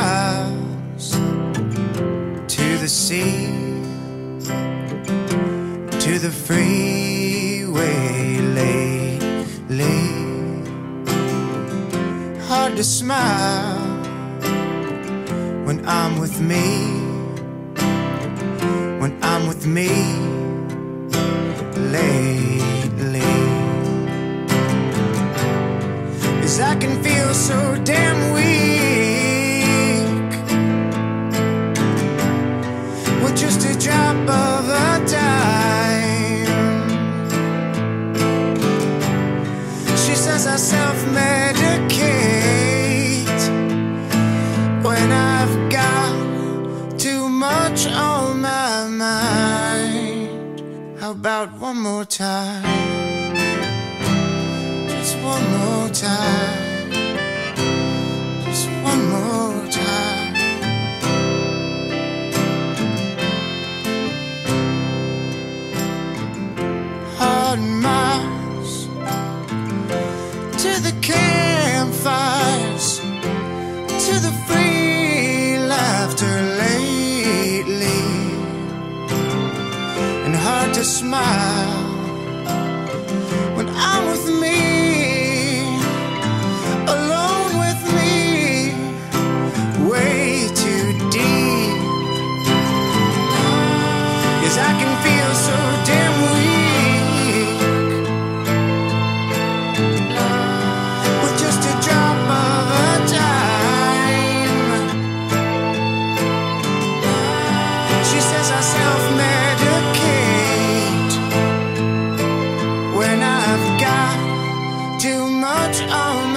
miles to the sea, to the freeway lately. Hard to smile when I'm with me, when I'm with me lately. I self medicate when I've got too much on my mind. How about one more time? self-medicate when I've got too much on